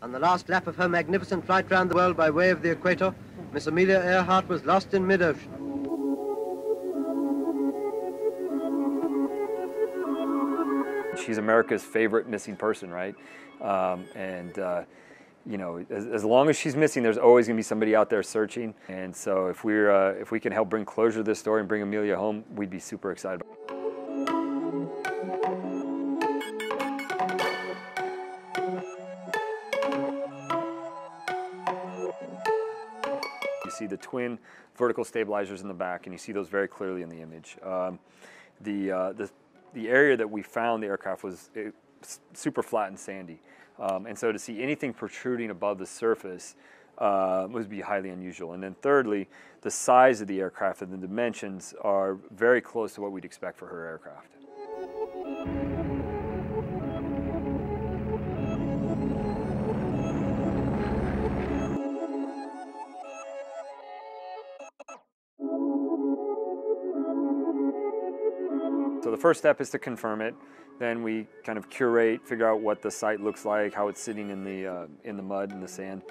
On the last lap of her magnificent flight round the world by way of the equator, Miss Amelia Earhart was lost in mid-ocean. She's America's favorite missing person, right? Um, and uh, you know, as, as, long as she's missing, there's always going to be somebody out there searching. And so, if we're uh, if we can help bring closure to this story and bring Amelia home, we'd be super excited. See the twin vertical stabilizers in the back, and you see those very clearly in the image. Um, the, uh, the, the area that we found the aircraft was it, super flat and sandy. Um, and so to see anything protruding above the surface uh, would be highly unusual. And then thirdly, the size of the aircraft and the dimensions are very close to what we'd expect for her aircraft. So the first step is to confirm it. Then we kind of curate, figure out what the site looks like, how it's sitting in the, uh, in the mud and the sand.